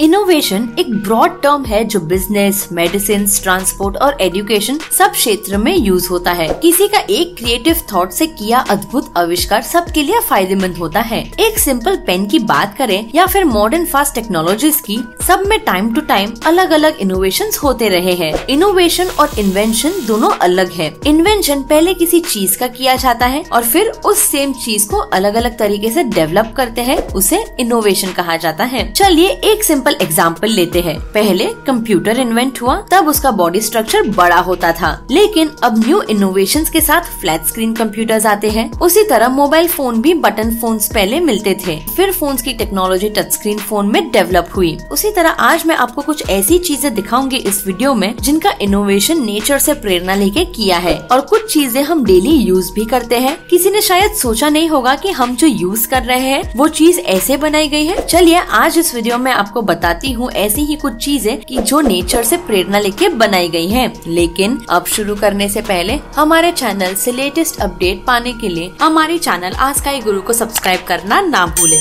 Innovation एक broad term है जो बिज़नेस मेडिसिन ट्रांसपोर्ट और एजुकेशन सब क्षेत्र में यूज़ होता है। किसी का एक क्रिएटिव थॉट से किया अद्भुत आविष्कार सबके लिए फ़ायदेमंद होता है। एक सिंपल पेन की बात करें या फिर मॉडर्न फास्ट टेक्नोलॉजीज़ की, सब में टाइम टू टाइम अलग अलग इनोवेशन होते रहे हैं। इनोवेशन और इन्वेंशन दोनों अलग है। इन्वेंशन पहले किसी चीज़ का किया जाता है और फिर उस सेम चीज़ को अलग अलग तरीके से डेवलप करते हैं, उसे इनोवेशन कहा जाता है। चलिए एक सिंपल सिंपल एग्ज़ाम्पल लेते हैं। पहले कंप्यूटर इन्वेंट हुआ, तब उसका बॉडी स्ट्रक्चर बड़ा होता था। लेकिन अब न्यू इनोवेशन के साथ फ्लैट स्क्रीन कंप्यूटर्स आते हैं। उसी तरह मोबाइल फ़ोन भी बटन फ़ोन पहले मिलते थे। फिर फ़ोन की टेक्नोलॉजी टच स्क्रीन फ़ोन में डेवलप हुई। उसी तरह आज मैं आपको कुछ ऐसी चीज़ें दिखाऊँगी इस वीडियो में, जिनका इनोवेशन नेचर से प्रेरणा लेके किया है। और कुछ चीज़ें हम डेली यूज़ भी करते हैं। किसी ने शायद सोचा नहीं होगा कि हम जो यूज़ कर रहे हैं, वो चीज़ ऐसे बनाई गई है। चलिए आज इस वीडियो में आपको बताती हूँ ऐसी ही कुछ चीज़ें कि जो नेचर से प्रेरणा लेके बनाई गई हैं। लेकिन अब शुरू करने से पहले हमारे चैनल से लेटेस्ट अपडेट पाने के लिए हमारे चैनल आज का गुरु को सब्सक्राइब करना ना भूले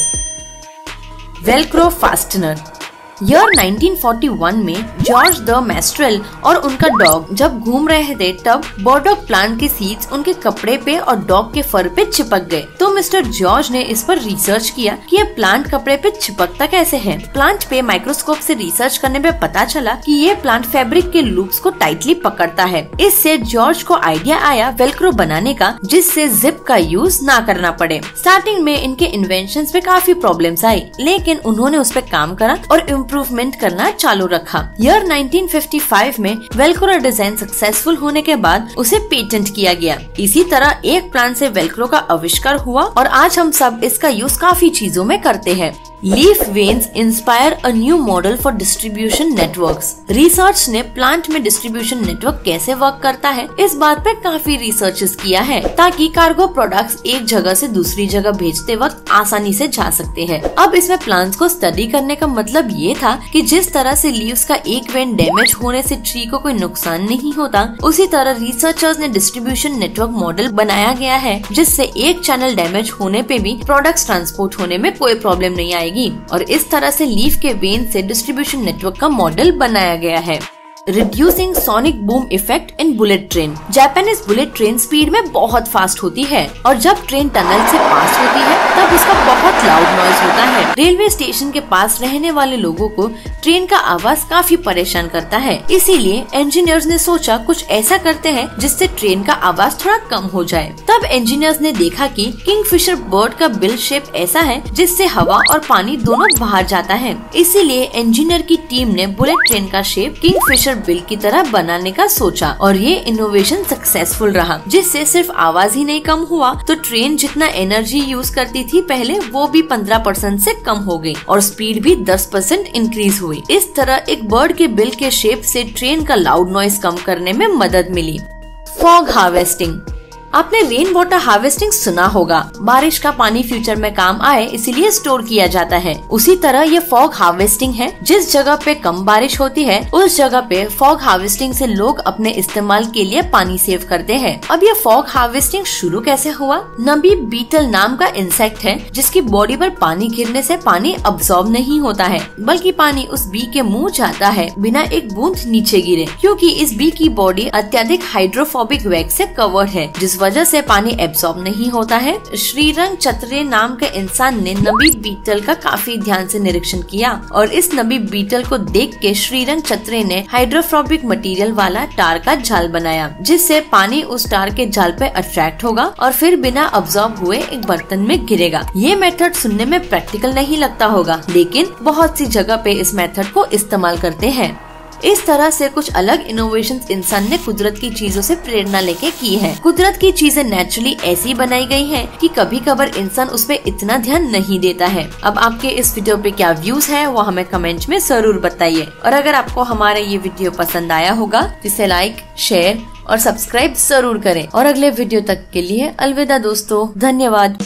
वेलक्रो फास्टनर ईयर 1941 में जॉर्ज द मेस्ट्रेल और उनका डॉग जब घूम रहे थे, तब बॉर्डॉग प्लांट के सीड्स उनके कपड़े पे और डॉग के फर पे चिपक गए। तो मिस्टर जॉर्ज ने इस पर रिसर्च किया कि ये प्लांट कपड़े पे चिपकता कैसे है। प्लांट पे माइक्रोस्कोप से रिसर्च करने में पता चला कि ये प्लांट फैब्रिक के लूप्स को टाइटली पकड़ता है। इससे जॉर्ज को आइडिया आया वेलक्रो बनाने का, जिससे जिप का यूज़ ना करना पड़े। स्टार्टिंग में इनके इन्वेंशन पे काफ़ी प्रॉब्लम आई, लेकिन उन्होंने उस पर काम करा और इम्प्रूवमेंट करना चालू रखा। ईयर 1955 में वेलक्रो डिज़ाइन सक्सेसफुल होने के बाद उसे पेटेंट किया गया। इसी तरह एक प्लान से वेलक्रो का आविष्कार हुआ और आज हम सब इसका यूज़ काफ़ी चीज़ों में करते हैं। Leaf veins inspire a new model for distribution networks research ने प्लांट में डिस्ट्रीब्यूशन नेटवर्क कैसे वर्क करता है? इस बात पे काफ़ी रिसर्च किया है, ताकि कार्गो प्रोडक्ट्स एक जगह से दूसरी जगह भेजते वक्त आसानी से जा सकते हैं। अब इसमें प्लांट्स को स्टडी करने का मतलब ये था कि जिस तरह से लीव्स का एक वेन डैमेज होने से ट्री को कोई नुकसान नहीं होता, उसी तरह रिसर्चर्स ने डिस्ट्रीब्यूशन नेटवर्क मॉडल बनाया गया है, जिससे एक चैनल डैमेज होने पे भी प्रोडक्ट्स ट्रांसपोर्ट होने में कोई प्रॉब्लम नहीं आएगी। जाएगी और इस तरह से लीफ के वेन से डिस्ट्रीब्यूशन नेटवर्क का मॉडल बनाया गया है। Reducing sonic boom effect in bullet train Japanese bullet train speed में बहुत फास्ट होती है और जब ट्रेन टनल से पास होती है, तब उसका बहुत लाउड नॉइज़ होता है। रेलवे स्टेशन के पास रहने वाले लोगों को ट्रेन का आवाज़ काफ़ी परेशान करता है। इसीलिए इंजीनियर्स ने सोचा कुछ ऐसा करते हैं जिससे ट्रेन का आवाज़ थोड़ा कम हो जाए। तब इंजीनियर्स ने देखा कि किंगफिशर बर्ड का बिल शेप ऐसा है जिससे हवा और पानी दोनों बाहर जाता है। इसीलिए इंजीनियर की टीम ने बुलेट ट्रेन का शेप किंगफिशर बिल की तरह बनाने का सोचा और ये इनोवेशन सक्सेसफुल रहा, जिससे सिर्फ़ आवाज़ ही नहीं कम हुआ तो ट्रेन जितना एनर्जी यूज़ करती थी पहले, वो भी पंद्रह परसेंट ऐसी कम हो गई और स्पीड भी दस परसेंट इंक्रीज हुई। इस तरह एक बर्ड के बिल के शेप से ट्रेन का लाउड नॉइस कम करने में मदद मिली। फॉग हार्वेस्टिंग आपने रेन वाटर हार्वेस्टिंग सुना होगा। बारिश का पानी फ्यूचर में काम आए, इसीलिए स्टोर किया जाता है। उसी तरह ये फॉग हार्वेस्टिंग है। जिस जगह पे कम बारिश होती है, उस जगह पे फॉग हार्वेस्टिंग से लोग अपने इस्तेमाल के लिए पानी सेव करते हैं। अब ये फॉग हार्वेस्टिंग शुरू कैसे हुआ? नबी बीटल नाम का इंसेक्ट है, जिसकी बॉडी पर पानी गिरने से पानी अब्सॉर्ब नहीं होता है, बल्कि पानी उस बी के मुँह जाता है, बिना एक बूंद नीचे गिरे। क्योंकि इस बी की बॉडी अत्यधिक हाइड्रोफोबिक वैक्स से कवर्ड है, जिस वजह से पानी एब्सॉर्ब नहीं होता है। श्रीरंग चतरे नाम के इंसान ने नबी बीटल का काफ़ी ध्यान से निरीक्षण किया और इस नबी बीटल को देख के श्रीरंग चतरे ने हाइड्रोफोबिक मटेरियल वाला टार का जाल बनाया, जिससे पानी उस टार के जाल पे अट्रैक्ट होगा और फिर बिना अब्सॉर्ब हुए एक बर्तन में गिरेगा। ये मेथड सुनने में प्रैक्टिकल नहीं लगता होगा, लेकिन बहुत सी जगह पे इस मेथड को इस्तेमाल करते हैं। इस तरह से कुछ अलग इनोवेशन इंसान ने कुदरत की चीज़ों से प्रेरणा लेके की है। कुदरत की चीज़ें नेचुरली ऐसी बनाई गई हैं कि कभी कभार इंसान उस पर इतना ध्यान नहीं देता है। अब आपके इस वीडियो पे क्या व्यूज़ है, वो हमें कमेंट में ज़रूर बताइए। और अगर आपको हमारा ये वीडियो पसंद आया होगा जिसे लाइक शेयर और सब्सक्राइब ज़रूर करें। और अगले वीडियो तक के लिए अलविदा दोस्तों, धन्यवाद।